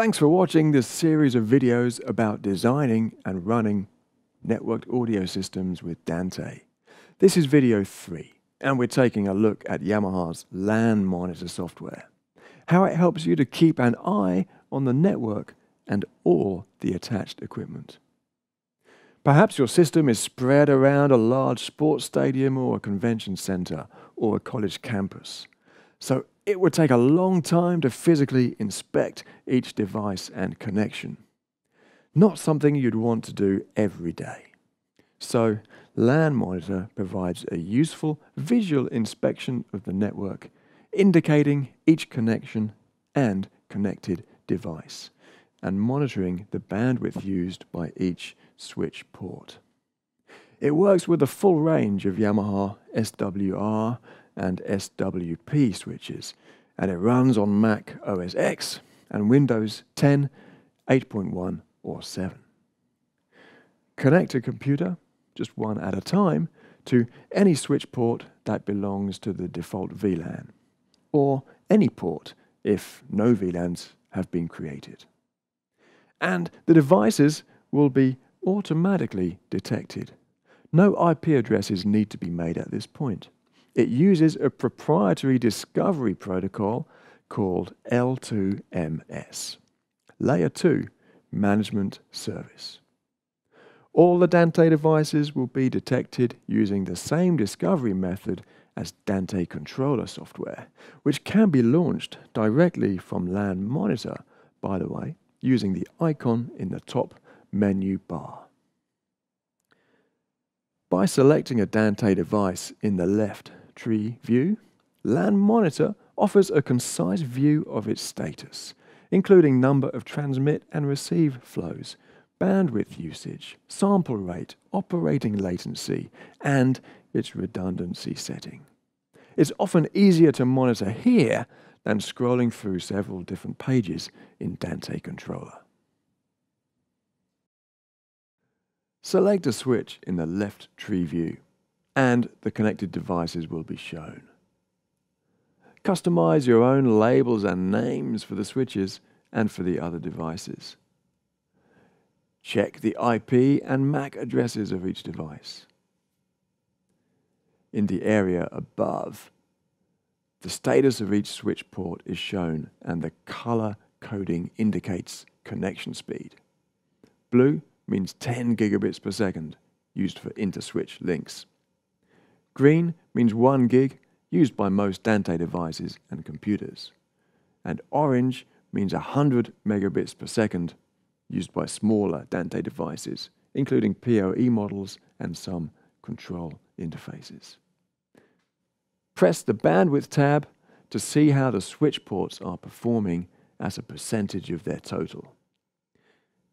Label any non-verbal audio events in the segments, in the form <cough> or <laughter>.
Thanks for watching this series of videos about designing and running networked audio systems with Dante. This is video 3, and we're taking a look at Yamaha's LAN monitor software, how it helps you to keep an eye on the network and all the attached equipment. Perhaps your system is spread around a large sports stadium or a convention center or a college campus. So it would take a long time to physically inspect each device and connection. Not something you'd want to do every day. So LAN Monitor provides a useful visual inspection of the network, indicating each connection and connected device, and monitoring the bandwidth used by each switch port. It works with a full range of Yamaha SWR and SWP switches, and it runs on Mac OS X and Windows 10, 8.1 or 7. Connect a computer, just one at a time, to any switch port that belongs to the default VLAN, or any port if no VLANs have been created. And the devices will be automatically detected. No IP addresses need to be made at this point. It uses a proprietary discovery protocol called L2MS, Layer 2 Management Service. All the Dante devices will be detected using the same discovery method as Dante controller software, which can be launched directly from LAN Monitor, by the way, using the icon in the top menu bar. By selecting a Dante device in the left tree view, LAN Monitor offers a concise view of its status, including number of transmit and receive flows, bandwidth usage, sample rate, operating latency, and its redundancy setting. It's often easier to monitor here than scrolling through several different pages in Dante Controller. Select a switch in the left tree view and the connected devices will be shown. Customize your own labels and names for the switches and for the other devices. Check the IP and MAC addresses of each device. In the area above, the status of each switch port is shown and the color coding indicates connection speed. Blue means 10 gigabits per second, used for inter-switch links. Green means 1 gig, used by most Dante devices and computers. And orange means 100 megabits per second, used by smaller Dante devices, including PoE models and some control interfaces. Press the Bandwidth tab to see how the switch ports are performing as a percentage of their total.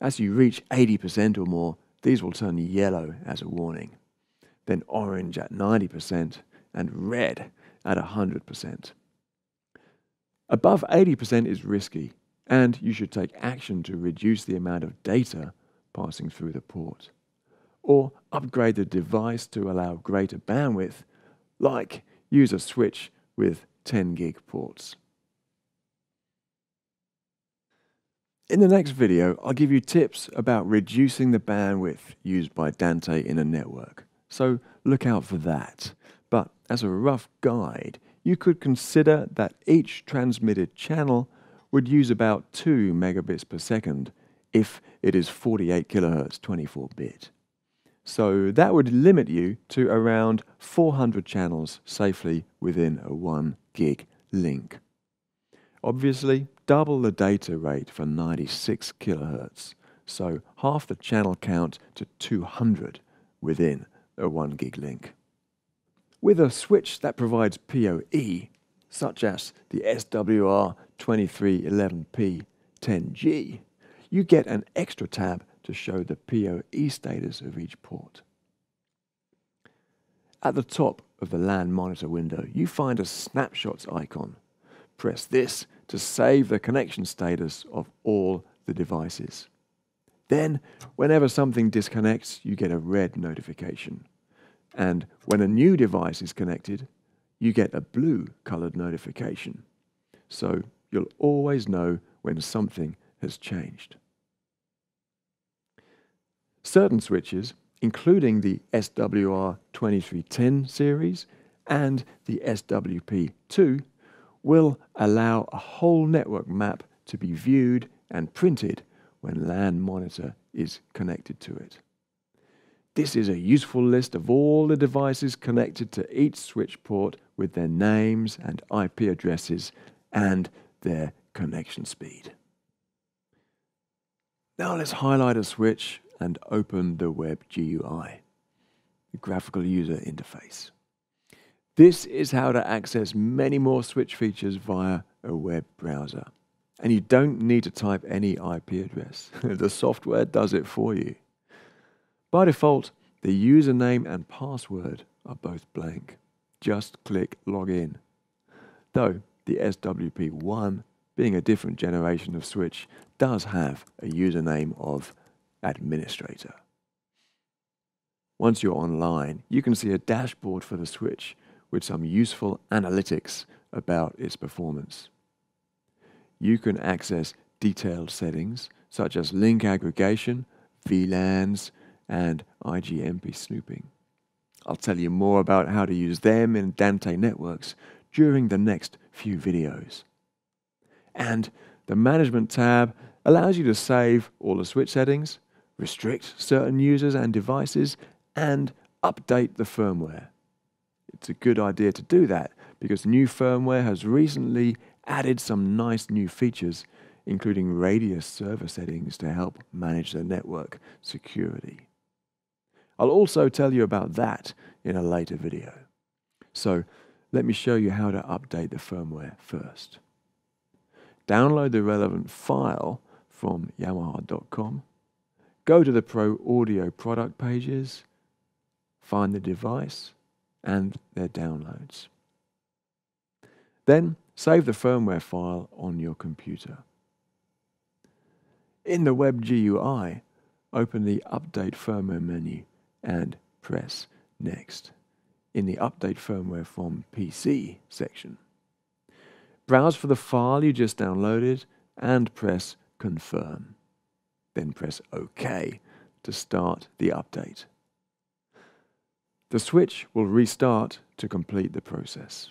As you reach 80% or more, these will turn yellow as a warning then orange at 90%, and red at 100%. Above 80% is risky, and you should take action to reduce the amount of data passing through the port. Or upgrade the device to allow greater bandwidth, like use a switch with 10 gig ports. In the next video, I'll give you tips about reducing the bandwidth used by Dante in a network. So look out for that. But as a rough guide, you could consider that each transmitted channel would use about 2 megabits per second if it is 48 kilohertz 24 bit. So that would limit you to around 400 channels safely within a 1 gig link. Obviously, double the data rate for 96 kilohertz, so half the channel count to 200 within a 1 gig link. With a switch that provides PoE, such as the SWR2311P 10G, you get an extra tab to show the PoE status of each port. At the top of the LAN monitor window, you find a snapshots icon. Press this to save the connection status of all the devices. Then, whenever something disconnects, you get a red notification. And when a new device is connected, you get a blue colored notification. So you'll always know when something has changed. Certain switches, including the SWR2310 series and the SWP2, will allow a whole network map to be viewed and printed when LAN monitor is connected to it. This is a useful list of all the devices connected to each switch port with their names and IP addresses and their connection speed. Now let's highlight a switch and open the web GUI, the graphical user interface. This is how to access many more switch features via a web browser. And you don't need to type any IP address. <laughs> the software does it for you. By default, the username and password are both blank. Just click Login. Though the SWP1, being a different generation of switch, does have a username of administrator. Once you're online, you can see a dashboard for the switch with some useful analytics about its performance. You can access detailed settings such as link aggregation, VLANs, and IGMP snooping. I'll tell you more about how to use them in Dante networks during the next few videos. And the Management tab allows you to save all the switch settings, restrict certain users and devices, and update the firmware. It's a good idea to do that because new firmware has recently added some nice new features, including radius server settings to help manage the network security. I'll also tell you about that in a later video. So let me show you how to update the firmware first. Download the relevant file from Yamaha.com, go to the Pro Audio product pages, find the device and their downloads. Then save the firmware file on your computer. In the Web GUI, open the Update Firmware menu and press Next in the Update Firmware from PC section. Browse for the file you just downloaded and press Confirm. Then press OK to start the update. The switch will restart to complete the process.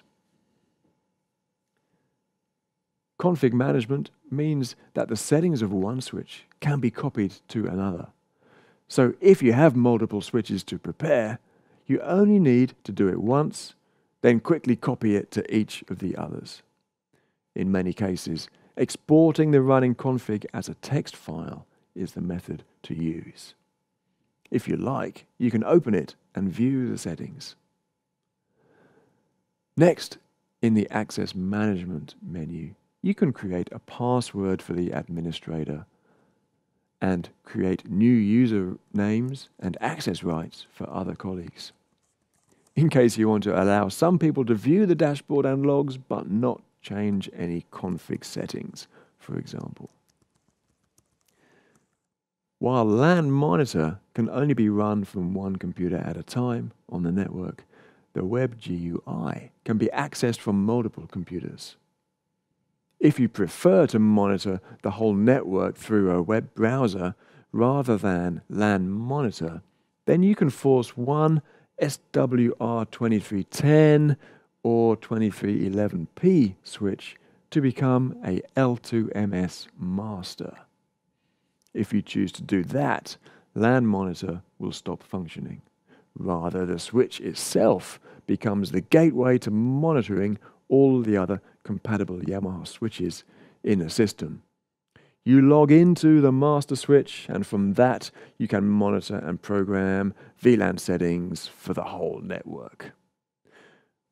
Config management means that the settings of one switch can be copied to another. So if you have multiple switches to prepare, you only need to do it once, then quickly copy it to each of the others. In many cases, exporting the running config as a text file is the method to use. If you like, you can open it and view the settings. Next, in the Access Management menu, you can create a password for the administrator and create new user names and access rights for other colleagues. In case you want to allow some people to view the dashboard and logs but not change any config settings, for example. While LAN monitor can only be run from one computer at a time on the network, the web GUI can be accessed from multiple computers. If you prefer to monitor the whole network through a web browser rather than LAN monitor, then you can force one SWR2310 or 2311P switch to become a L2MS master. If you choose to do that, LAN monitor will stop functioning. Rather, the switch itself becomes the gateway to monitoring all the other compatible Yamaha switches in a system. You log into the master switch, and from that, you can monitor and program VLAN settings for the whole network.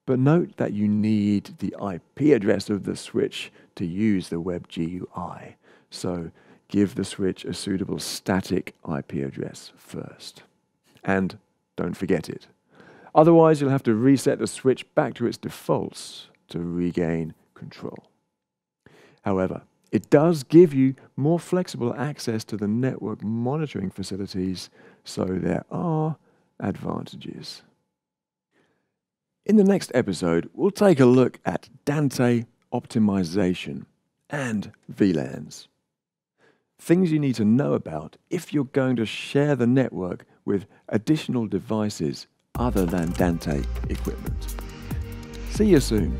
But note that you need the IP address of the switch to use the web GUI. So give the switch a suitable static IP address first. And don't forget it. Otherwise, you'll have to reset the switch back to its defaults to regain control. However, it does give you more flexible access to the network monitoring facilities, so there are advantages. In the next episode, we'll take a look at Dante optimization and VLANs. things you need to know about if you're going to share the network with additional devices other than Dante equipment. See you soon.